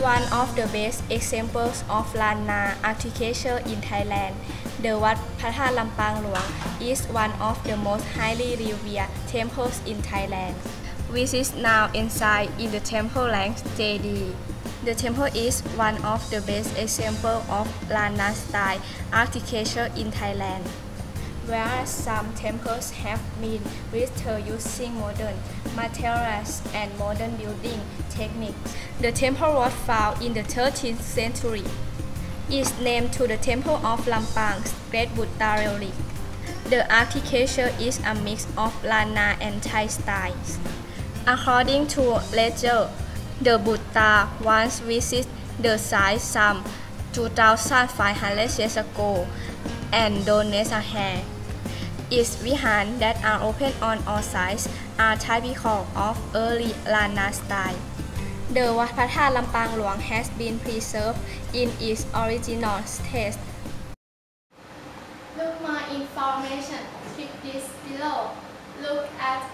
one of the best examples of Lanna architecture in Thailand. The Wat Phra Lampang Luang is one of the most highly revered temples in Thailand. which is now inside in the temple Langs chedi. The temple is one of the best examples of Lanna style architecture in Thailand whereas some temples have been restored using modern materials and modern building techniques. The temple was found in the 13th century. It's named to the Temple of Lampang's Great Buddha relic. The architecture is a mix of Lanna and Thai styles. According to legend, the Buddha once visited the site some 2,500 years ago and donated a hair. Its viharn that are open on all sides are typical of early Lanna style. The Wat Phra Lampang Luang has been preserved in its original state. Look more information, click this below. Look at